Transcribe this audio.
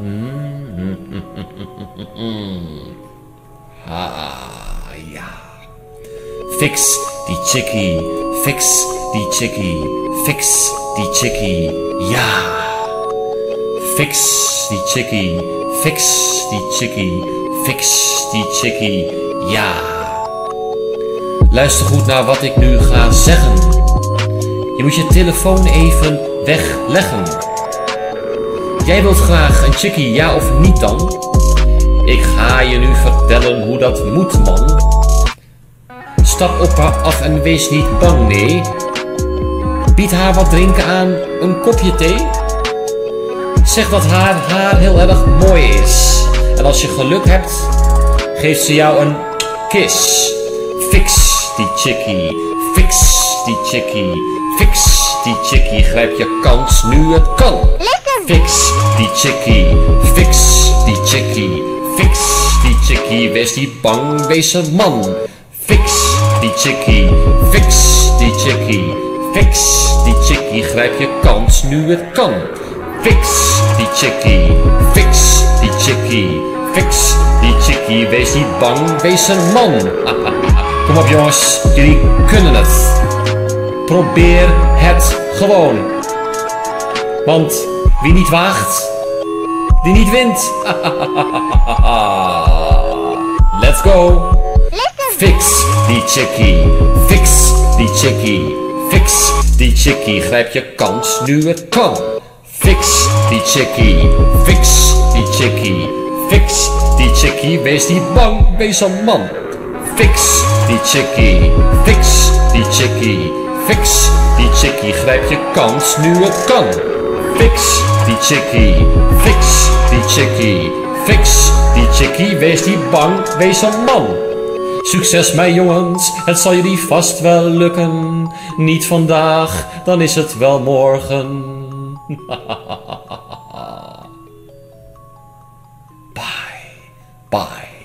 Mm, mm, mm, ah, ja. Fix die chickie, fix die chickie, fix die chickie, ja. Fix die chickie, fix die chickie, fix die chickie, ja. Luister goed naar wat ik nu ga zeggen. Je moet je telefoon even wegleggen. Jij wilt graag een chickie, ja of niet dan? Ik ga je nu vertellen hoe dat moet, man. Stap op haar af en wees niet bang, nee. Bied haar wat drinken aan, een kopje thee. Zeg dat haar haar heel erg mooi is. En als je geluk hebt, geeft ze jou een kiss. Fix die chickie, fix die chickie, fix die chickie. Grijp je kans nu het kan. Fix die chickie, fix die chickie, fix die chickie. Wees niet bang, wees een man. Fix die chickie, fix die chickie, fix die chickie. Grijp je kans nu het kan. Fix die chickie, fix die chickie, fix die chickie. Wees niet bang, wees een man. Kom op jongens, jullie kunnen het. Probeer het gewoon. Want wie niet waagt, die niet wint. Let's go. Fix die chickie, fix die chickie, fix die chickie. Grijp je kans nu het kan. Fix die chickie, fix die chickie, fix die chickie. Wees niet bang, wees een man. Fix die chickie, fix die chickie, fix die chickie. Grijp je kans nu het kan. Fix die chickie, fix die chickie, fix die chickie. Wees niet bang, wees een man. Succes mijn jongens, het zal jullie vast wel lukken. Niet vandaag, dan is het wel morgen. Bye, bye.